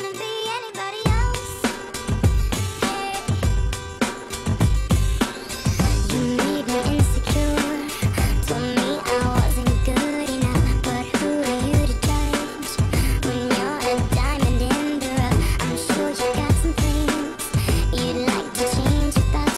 wanna be